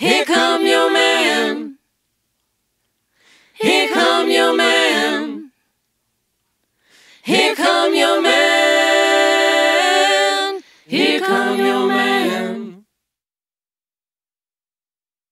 Here comes